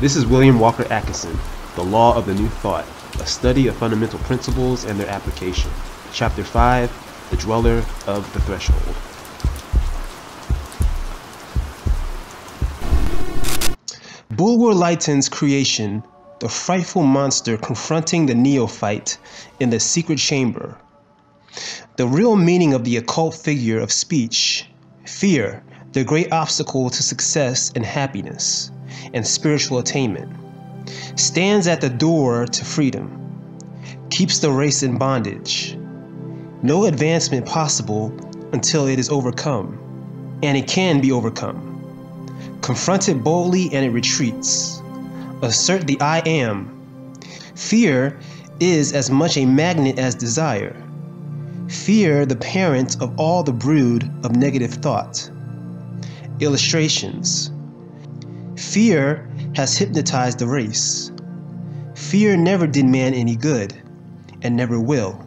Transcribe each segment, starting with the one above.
This is William Walker Atkinson, The Law of the New Thought, a study of fundamental principles and their application. Chapter 5 The Dweller of the Threshold. Bulwer Lytton's creation, the frightful monster confronting the neophyte in the secret chamber. The real meaning of the occult figure of speech, fear, the great obstacle to success and happiness and spiritual attainment, stands at the door to freedom, keeps the race in bondage. No advancement possible until it is overcome, and it can be overcome. Confront it boldly and it retreats. Assert the I am. Fear is as much a magnet as desire. Fear the parent of all the brood of negative thought. Illustrations Fear has hypnotized the race. Fear never did man any good, and never will.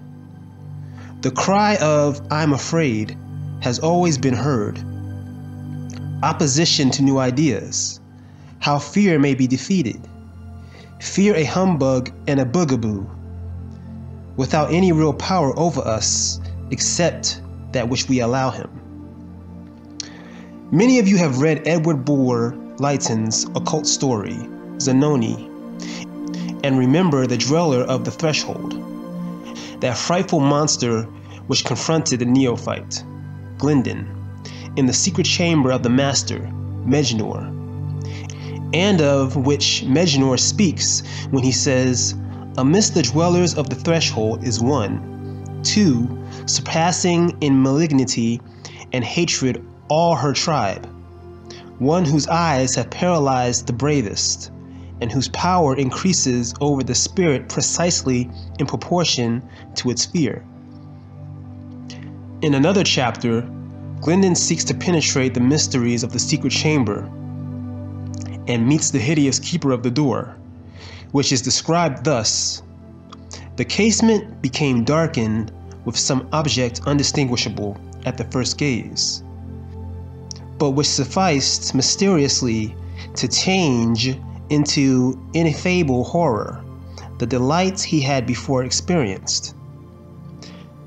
The cry of, I'm afraid, has always been heard. Opposition to new ideas. How fear may be defeated. Fear a humbug and a boogaboo, without any real power over us except that which we allow him. Many of you have read Edward Bulwer Lytton's occult story, Zanoni, and remember the dweller of the threshold, that frightful monster which confronted the neophyte, Glyndon, in the secret chamber of the master, Mejnour, and of which Mejnour speaks when he says, Amidst the dwellers of the threshold is one, two, surpassing in malignity and hatred all her tribe, one whose eyes have paralyzed the bravest, and whose power increases over the spirit precisely in proportion to its fear. In another chapter, Glyndon seeks to penetrate the mysteries of the secret chamber and meets the hideous keeper of the door, which is described thus The casement became darkened with some object undistinguishable at the first gaze, but which sufficed mysteriously to change into ineffable horror the delights he had before experienced.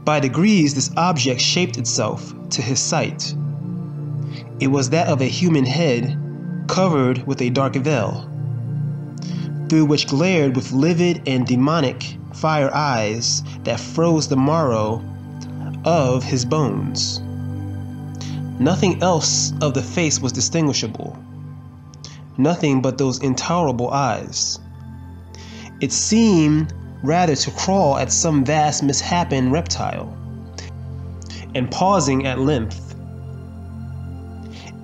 By degrees, this object shaped itself to his sight. It was that of a human head covered with a dark veil, through which glared with livid and demonic fire eyes that froze the marrow of his bones. Nothing else of the face was distinguishable, nothing but those intolerable eyes. It seemed rather to crawl at some vast mishapen reptile. And pausing at length,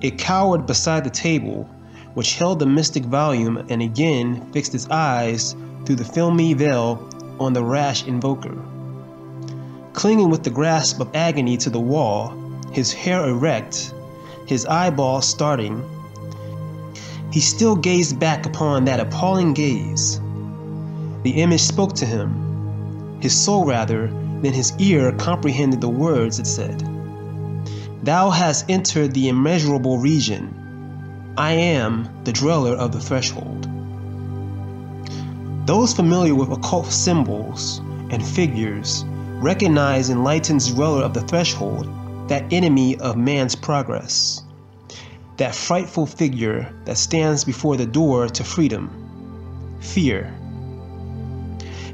it cowered beside the table, which held the mystic volume, and again fixed its eyes through the filmy veil on the rash invoker. Clinging with the grasp of agony to the wall, his hair erect, his eyeballs starting, he still gazed back upon that appalling gaze the image spoke to him. His soul, rather, than his ear comprehended the words it said. Thou hast entered the immeasurable region. I am the dweller of the threshold. Those familiar with occult symbols and figures recognize Lytton's dweller of the threshold that enemy of man's progress, that frightful figure that stands before the door to freedom fear.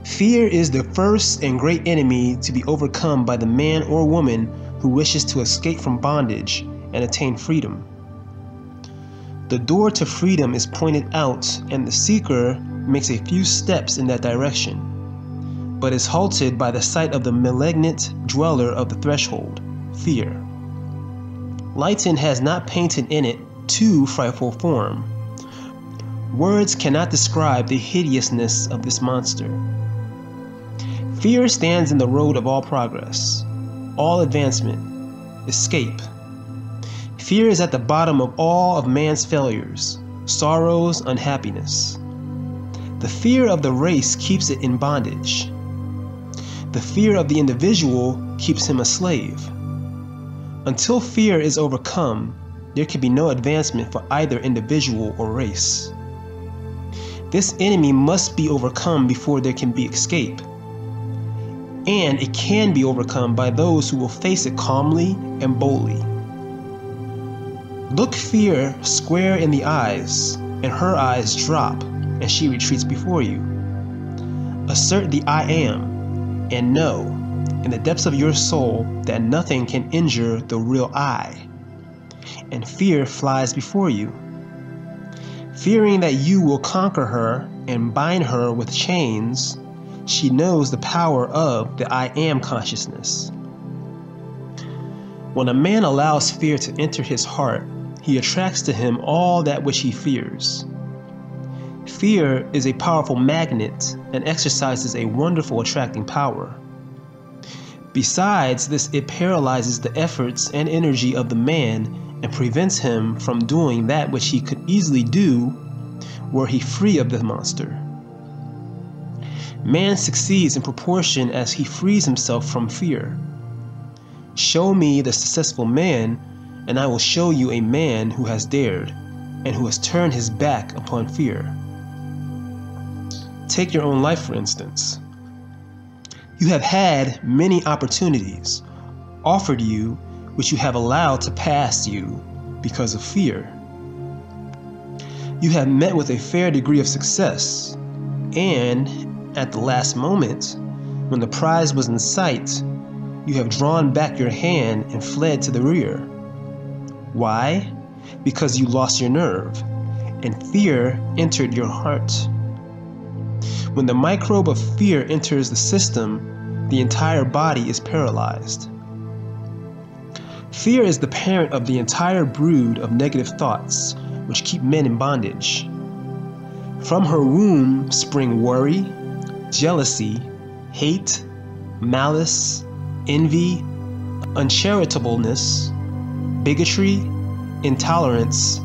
Fear is the first and great enemy to be overcome by the man or woman who wishes to escape from bondage and attain freedom. The door to freedom is pointed out, and the seeker makes a few steps in that direction, but is halted by the sight of the malignant dweller of the threshold fear. Lytton has not painted in it too frightful form. Words cannot describe the hideousness of this monster. Fear stands in the road of all progress, all advancement, escape. Fear is at the bottom of all of man's failures, sorrows, unhappiness. The fear of the race keeps it in bondage. The fear of the individual keeps him a slave. Until fear is overcome, there can be no advancement for either individual or race. This enemy must be overcome before there can be escape. And it can be overcome by those who will face it calmly and boldly. Look fear square in the eyes, and her eyes drop, and she retreats before you. Assert the I am, and know in the depths of your soul that nothing can injure the real I, and fear flies before you. Fearing that you will conquer her and bind her with chains, she knows the power of the I am consciousness. When a man allows fear to enter his heart, he attracts to him all that which he fears. Fear is a powerful magnet and exercises a wonderful attracting power. Besides this, it paralyzes the efforts and energy of the man and prevents him from doing that which he could easily do were he free of the monster. Man succeeds in proportion as he frees himself from fear. Show me the successful man, and I will show you a man who has dared and who has turned his back upon fear. Take your own life, for instance. You have had many opportunities offered you which you have allowed to pass you because of fear. You have met with a fair degree of success, and at the last moment, when the prize was in sight, you have drawn back your hand and fled to the rear. Why? Because you lost your nerve, and fear entered your heart. When the microbe of fear enters the system, the entire body is paralyzed. Fear is the parent of the entire brood of negative thoughts which keep men in bondage. From her womb spring worry, jealousy, hate, malice, envy, uncharitableness, bigotry, intolerance,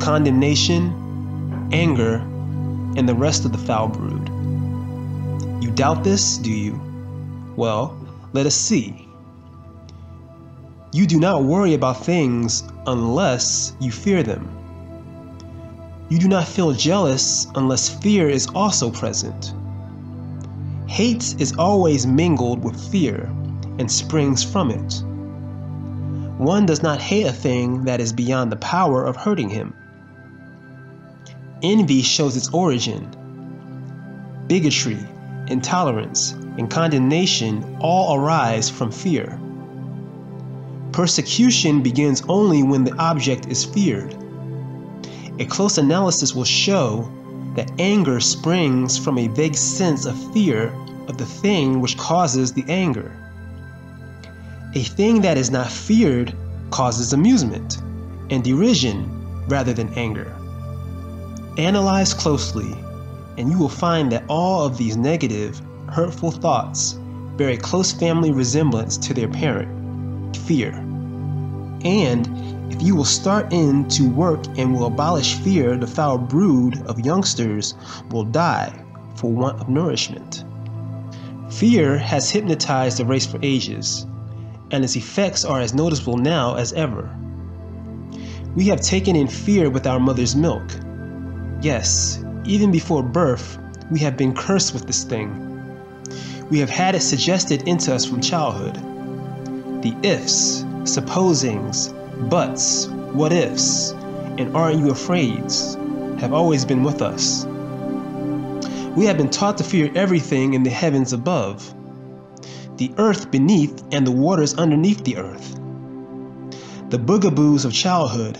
condemnation, anger, and the rest of the foul brood. You doubt this, do you? Well, let us see. You do not worry about things unless you fear them. You do not feel jealous unless fear is also present. Hate is always mingled with fear and springs from it. One does not hate a thing that is beyond the power of hurting him. Envy shows its origin. Bigotry, intolerance, and condemnation all arise from fear. Persecution begins only when the object is feared. A close analysis will show that anger springs from a vague sense of fear of the thing which causes the anger. A thing that is not feared causes amusement and derision rather than anger. Analyze closely and you will find that all of these negative, hurtful thoughts bear a close family resemblance to their parent, fear. And if you will start in to work and will abolish fear, the foul brood of youngsters will die for want of nourishment. Fear has hypnotized the race for ages, and its effects are as noticeable now as ever. We have taken in fear with our mother's milk. Yes, even before birth, we have been cursed with this thing. We have had it suggested into us from childhood. The ifs, supposings, buts, what ifs, and aren't you afraids have always been with us. We have been taught to fear everything in the heavens above, the earth beneath, and the waters underneath the earth. The bugaboos of childhood,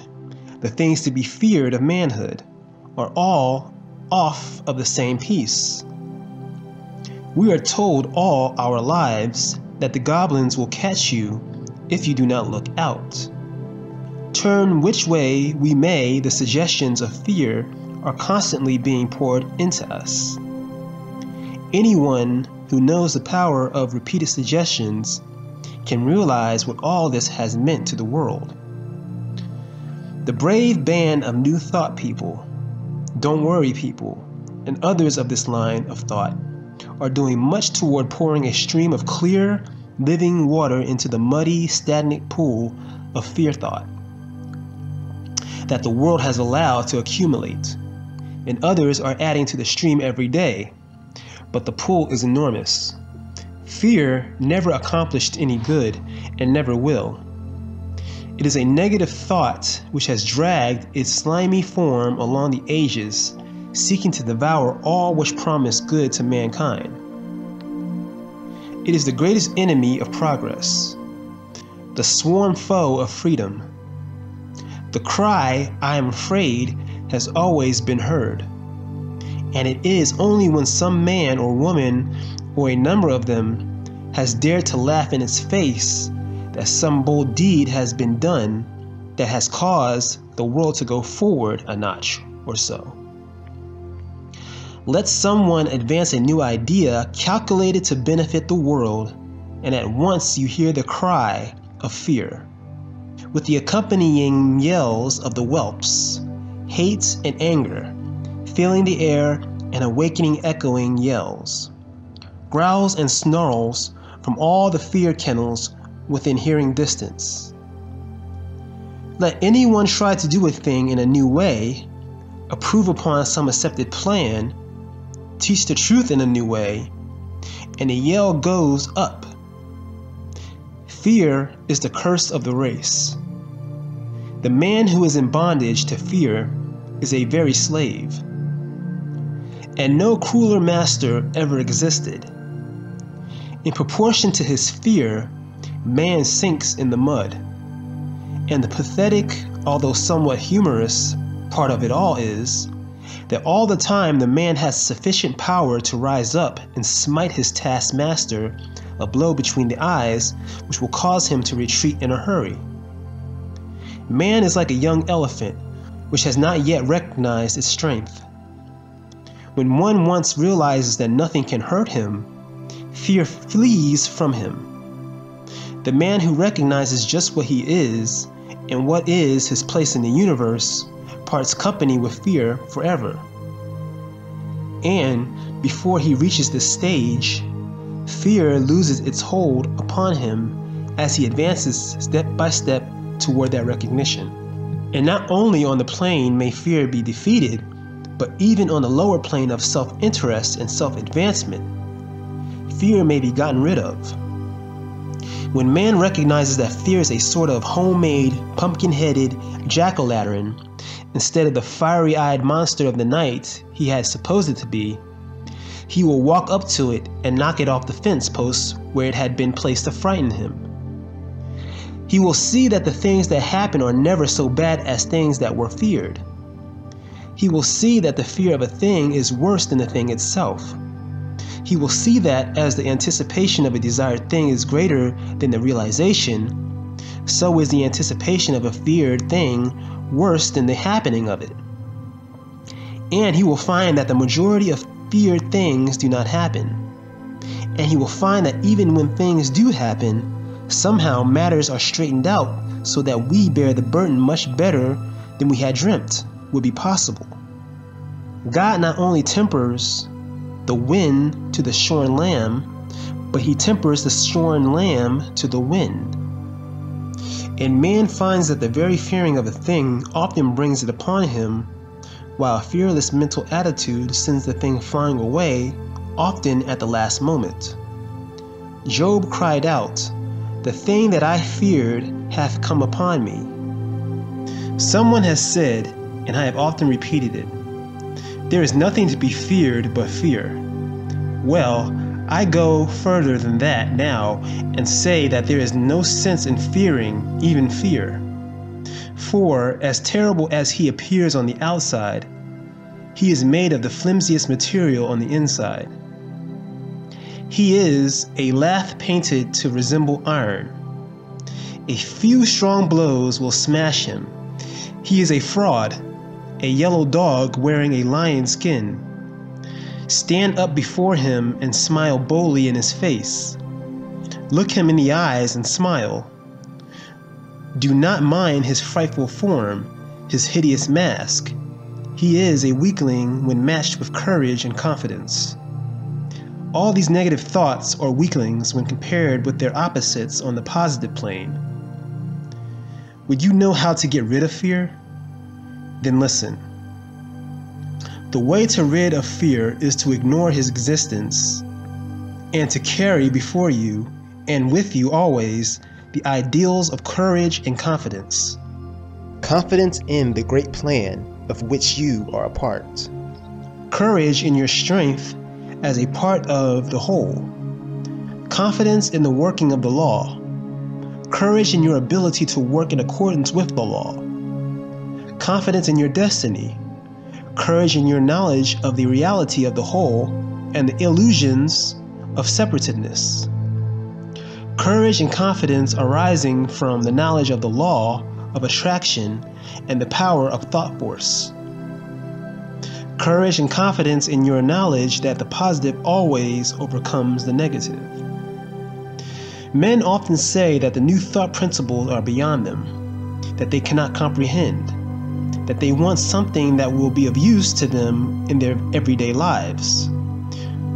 the things to be feared of manhood, are all off of the same piece. We are told all our lives that the goblins will catch you if you do not look out. Turn which way we may, the suggestions of fear are constantly being poured into us. Anyone who knows the power of repeated suggestions can realize what all this has meant to the world. The brave band of New Thought people don't Worry People, and others of this line of thought are doing much toward pouring a stream of clear, living water into the muddy, stagnant pool of fear thought that the world has allowed to accumulate. and others are adding to the stream every day, but the pool is enormous. Fear never accomplished any good and never will. It is a negative thought which has dragged its slimy form along the ages, seeking to devour all which promised good to mankind. It is the greatest enemy of progress, the sworn foe of freedom. The cry, I am afraid, has always been heard. And it is only when some man or woman, or a number of them, has dared to laugh in its face that some bold deed has been done that has caused the world to go forward a notch or so. Let someone advance a new idea calculated to benefit the world, and at once you hear the cry of fear, with the accompanying yells of the whelps, hate and anger, filling the air and awakening echoing yells, growls and snarls from all the fear kennels within hearing distance. Let anyone try to do a thing in a new way, approve upon some accepted plan, teach the truth in a new way, and a yell goes up. Fear is the curse of the race. The man who is in bondage to fear is a very slave. And no crueler master ever existed. In proportion to his fear, man sinks in the mud. And the pathetic, although somewhat humorous, part of it all is that all the time the man has sufficient power to rise up and smite his taskmaster a blow between the eyes, which will cause him to retreat in a hurry. Man is like a young elephant, which has not yet recognized its strength. When one once realizes that nothing can hurt him, fear flees from him. The man who recognizes just what he is and what is his place in the universe parts company with fear forever. And before he reaches this stage, fear loses its hold upon him as he advances step by step toward that recognition. And not only on the plane may fear be defeated, but even on the lower plane of self interest and self advancement, fear may be gotten rid of. When man recognizes that fear is a sort of homemade, pumpkin headed jack o' lantern instead of the fiery eyed monster of the night he had supposed it to be, he will walk up to it and knock it off the fence posts where it had been placed to frighten him. He will see that the things that happen are never so bad as things that were feared. He will see that the fear of a thing is worse than the thing itself he will see that as the anticipation of a desired thing is greater than the realization, so is the anticipation of a feared thing worse than the happening of it. And he will find that the majority of feared things do not happen. And he will find that even when things do happen, somehow matters are straightened out so that we bear the burden much better than we had dreamt would be possible. God not only tempers the wind to the shorn lamb, but he tempers the shorn lamb to the wind. And man finds that the very fearing of a thing often brings it upon him, while a fearless mental attitude sends the thing flying away, often at the last moment. Job cried out, The thing that I feared hath come upon me. Someone has said, and I have often repeated it, there is nothing to be feared but fear. Well, I go further than that now and say that there is no sense in fearing even fear. For, as terrible as he appears on the outside, he is made of the flimsiest material on the inside. He is a lath painted to resemble iron. A few strong blows will smash him. He is a fraud, a yellow dog wearing a lion's skin. Stand up before him and smile boldly in his face. Look him in the eyes and smile. Do not mind his frightful form, his hideous mask. He is a weakling when matched with courage and confidence. All these negative thoughts are weaklings when compared with their opposites on the positive plane. Would you know how to get rid of fear? Then listen. The way to rid of fear is to ignore his existence and to carry before you and with you always the ideals of courage and confidence. Confidence in the great plan of which you are a part. Courage in your strength as a part of the whole. Confidence in the working of the law. Courage in your ability to work in accordance with the law. Confidence in your destiny courage in your knowledge of the reality of the whole and the illusions of separatedness. Courage and confidence arising from the knowledge of the law of attraction and the power of thought force. Courage and confidence in your knowledge that the positive always overcomes the negative. Men often say that the new thought principles are beyond them, that they cannot comprehend that they want something that will be of use to them in their everyday lives.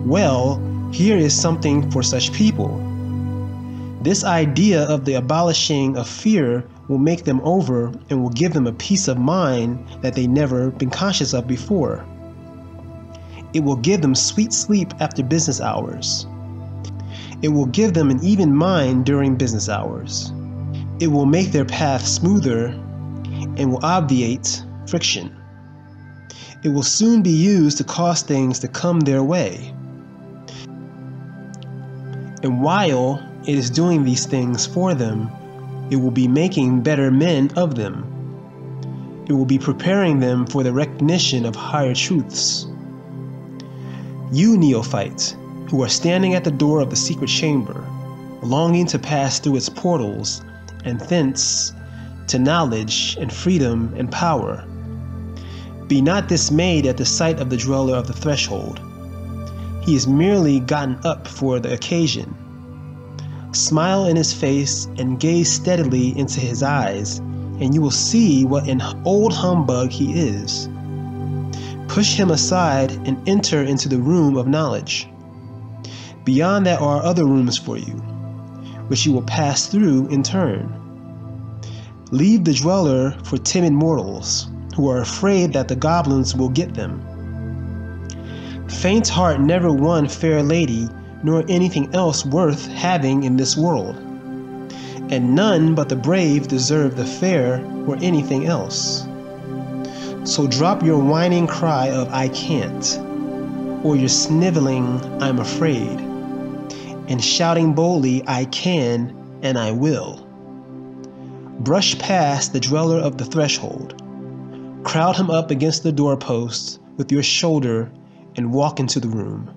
Well, here is something for such people. This idea of the abolishing of fear will make them over and will give them a peace of mind that they never been conscious of before. It will give them sweet sleep after business hours. It will give them an even mind during business hours. It will make their path smoother and will obviate friction. It will soon be used to cause things to come their way. And while it is doing these things for them, it will be making better men of them. It will be preparing them for the recognition of higher truths. You neophytes, who are standing at the door of the secret chamber, longing to pass through its portals and thence to knowledge and freedom and power. Be not dismayed at the sight of the dweller of the threshold. He is merely gotten up for the occasion. Smile in his face and gaze steadily into his eyes, and you will see what an old humbug he is. Push him aside and enter into the room of knowledge. Beyond that are other rooms for you, which you will pass through in turn. Leave the dweller for timid mortals who are afraid that the goblins will get them. Faint heart never won fair lady, nor anything else worth having in this world. And none but the brave deserve the fair or anything else. So drop your whining cry of I can't, or your sniveling I'm afraid, and shouting boldly I can and I will. Brush past the dweller of the threshold. Crowd him up against the doorpost with your shoulder and walk into the room.